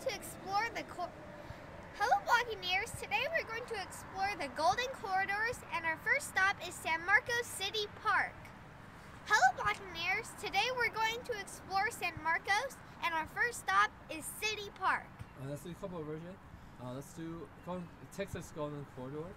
to explore the Hello Blogineers! Today we're going to explore the Golden Corridors and our first stop is San Marcos City Park. Hello Blogineers! Today we're going to explore San Marcos and our first stop is City Park. Uh, let's do a couple of versions. Uh, let's do Golden, Texas Golden Corridor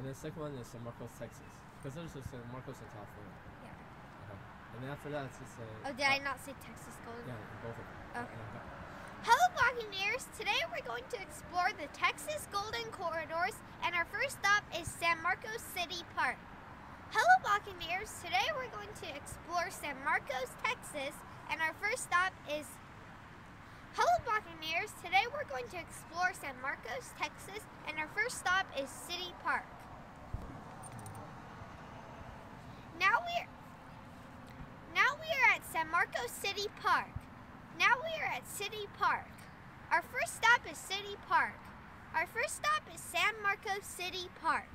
and the second one is San Marcos, Texas. Because there's San Marcos in California. Yeah. Okay. And then after that it's just a. Oh, did I not say Texas Golden? Yeah, both of them. Okay. Hello, Blogineers! Today we're going to explore the Texas Golden Corridors, and our first stop is San Marcos City Park. Hello, Blogineers! Today we're going to explore San Marcos, Texas, and our first stop is. Hello, Blogineers! Today we're going to explore San Marcos, Texas, and our first stop is City Park. Now we're now we are at San Marcos City Park. Now we are at City Park. Our first stop is City Park. Our first stop is San Marcos City Park.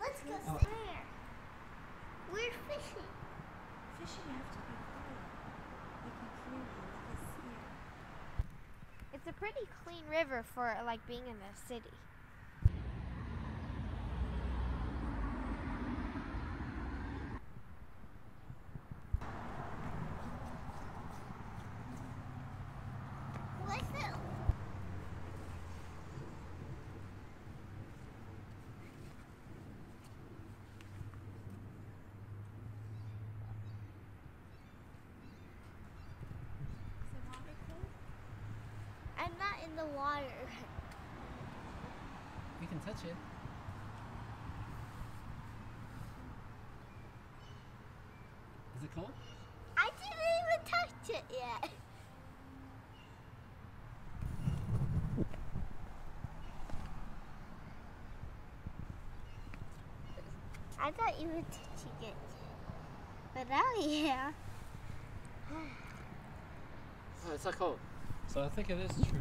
Let's go Oh. there. We're fishing. Fishing, you have to be quiet. Like you clearly you can see it. It's a pretty clean river for like being in the city. Listen. Is the water cold? I'm not in the water. You can touch it. Is it cold? I didn't even touch it yet. I thought you were touching it. But now, yeah. Oh, it's not cold. So I think it is true.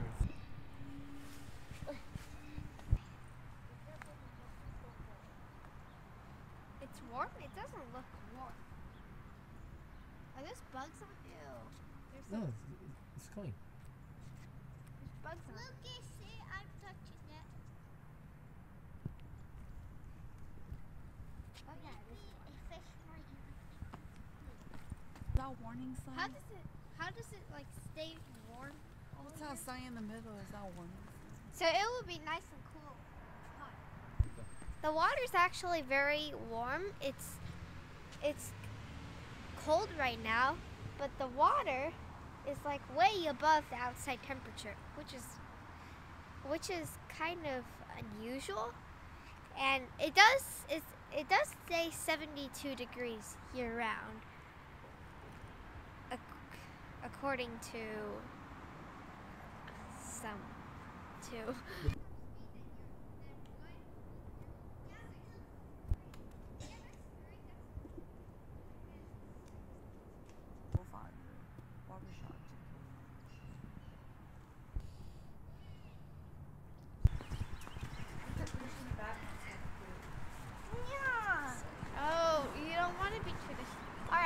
It's warm? It doesn't look warm. Are those bugs on you? There's, No, it's, it's clean. there's bugs on Lucas, see, I'm touching it. Oh yeah, there's a fish right here. Is that a warning sign? How does it, how does it like stay warm? All What's that year? in the middle? Is that a warning sign? So it will be nice and cool. Hot. The water's actually very warm. It's it's cold right now, but the water is like way above the outside temperature, which is which is kind of unusual. And it does it's, it does stay 72 degrees year round. ac- According to some too. Boulevard. Barbershop. Yeah. Oh, you don't want to be traditional. All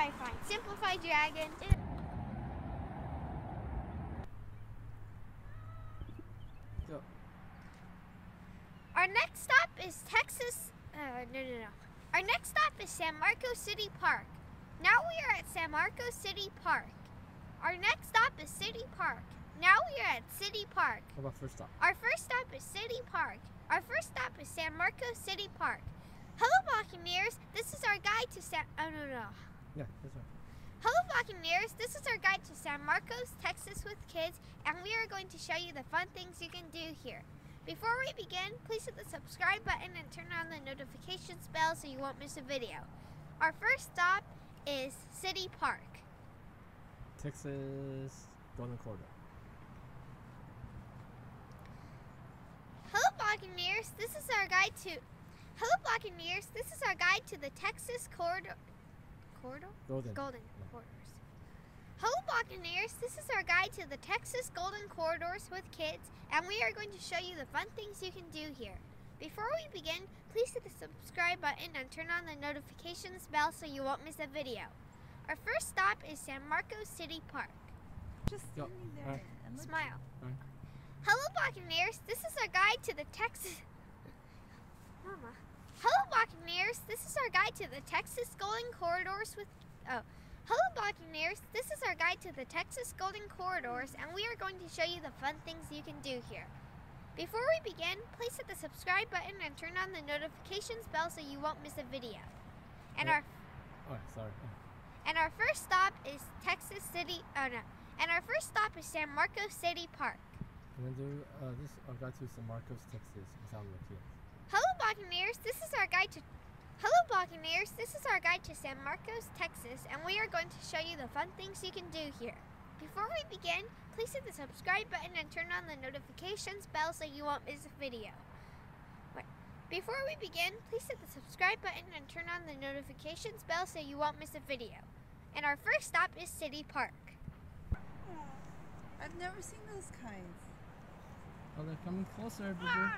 right, fine. Simplify dragon. Go. Our next stop is Texas. Uh, no, no, no. Our next stop is San Marcos City Park. Now we are at San Marcos City Park. Our next stop is City Park. Now we are at City Park. How about first stop? Our first stop is City Park. Our first stop is San Marcos City Park. Hello, Blogineers. This is our guide to San. Oh no no. Yeah, this one. Hello, Blogineers. This is our guide to San Marcos, Texas with kids, and we are going to show you the fun things you can do here. Before we begin, please hit the subscribe button and turn on the notifications bell so you won't miss a video. Our first stop is City Park. Texas Golden Corridor. Hello, Blogineers. This is our guide to. Hello, Blogineers. This is our guide to the Texas corridor. Corridor? Golden. Golden Corridors. Hello, Blogineers. This is our guide to the Texas Golden Corridors with kids, and we are going to show you the fun things you can do here. Before we begin, please hit the subscribe button and turn on the notifications bell so you won't miss a video. Our first stop is San Marcos City Park. Just Go. standing there Alright. and. Smile. Alright. Hello, Blogineers. This is our guide to the Texas. Mama. Hello, Blogineers. This is our guide to the Texas Golden Corridors with. Oh. Hello, Blogineers. This is our guide to the Texas Golden Corridors, and we are going to show you the fun things you can do here. Before we begin, please hit the subscribe button and turn on the notifications bell so you won't miss a video. And our Oh, sorry. and our first stop is Texas City. Oh no. And our first stop is San Marcos City Park. And then do uh, this. I got to San Marcos, Texas, without the kids. Hello, Blogineers. This is our guide to. Hello, Blogineers. This is our guide to San Marcos, Texas, and we are going to show you the fun things you can do here. Before we begin, please hit the subscribe button and turn on the notifications bell so you won't miss a video. Before we begin, please hit the subscribe button and turn on the notifications bell so you won't miss a video. And our first stop is City Park. I've never seen those kinds. Oh, they're coming closer, baby.